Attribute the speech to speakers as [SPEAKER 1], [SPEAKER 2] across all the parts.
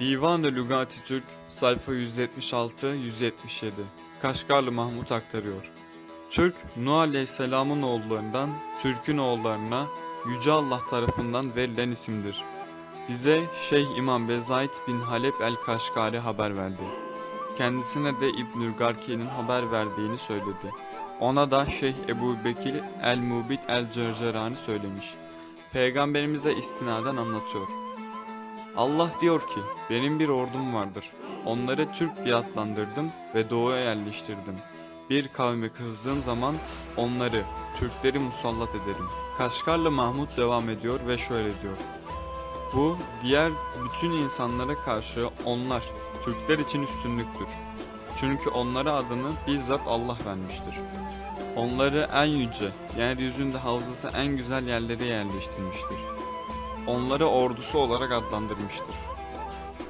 [SPEAKER 1] Divan-ı Lügati Türk sayfa 176-177 Kaşgarlı Mahmut aktarıyor. Türk, Nuh Aleyhisselam'ın oğullarından Türk'ün oğullarına Yüce Allah tarafından verilen isimdir. Bize Şeyh İmam Bezaid bin Halep el-Kaşgari haber verdi. Kendisine de İbnül Garki'nin haber verdiğini söyledi. Ona da Şeyh Ebu Bekir el-Mubit el-Cercerani söylemiş. Peygamberimize istinaden anlatıyor. Allah diyor ki, benim bir ordum vardır. Onları Türk diye adlandırdım ve doğuya yerleştirdim. Bir kavme kızdığım zaman onları, Türkleri musallat ederim. Kaşgarlı Mahmut devam ediyor ve şöyle diyor. Bu, diğer bütün insanlara karşı onlar, Türkler için üstünlüktür. Çünkü onlara adını bizzat Allah vermiştir. Onları en yüce, yeryüzünde havzası en güzel yerlere yerleştirmiştir. Onları ordusu olarak adlandırmıştır.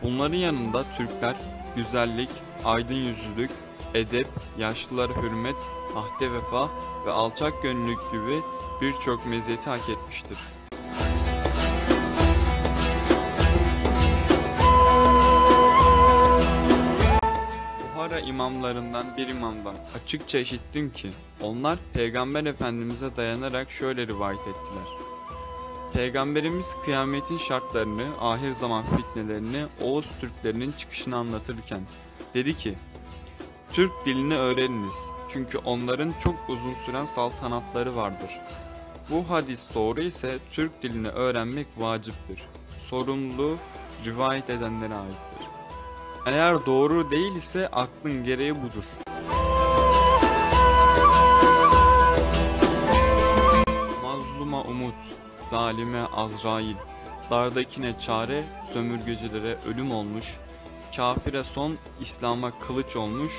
[SPEAKER 1] Bunların yanında Türkler, güzellik, aydın yüzlülük, edep, yaşlılara hürmet, ahde vefa ve alçak gönüllülük gibi birçok meziyeti hak etmiştir. Buhara imamlarından bir imamdan açıkça işittim ki onlar Peygamber Efendimiz'e dayanarak şöyle rivayet ettiler. Peygamberimiz kıyametin şartlarını, ahir zaman fitnelerini, Oğuz Türklerinin çıkışını anlatırken dedi ki Türk dilini öğreniniz çünkü onların çok uzun süren saltanatları vardır. Bu hadis doğru ise Türk dilini öğrenmek vaciptir. Sorumluluğu rivayet edenlere aittir. Eğer doğru değil ise aklın gereği budur. Mazluma umut, zalime Azrail, dardakine çare, sömürgecilere ölüm olmuş, kafire son, İslam'a kılıç olmuş,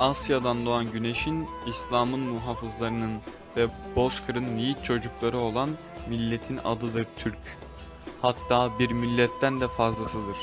[SPEAKER 1] Asya'dan doğan güneşin, İslam'ın muhafızlarının ve Bozkır'ın yiğit çocukları olan milletin adıdır Türk. Hatta bir milletten de fazlasıdır.